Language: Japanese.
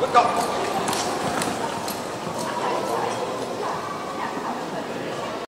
ゴッド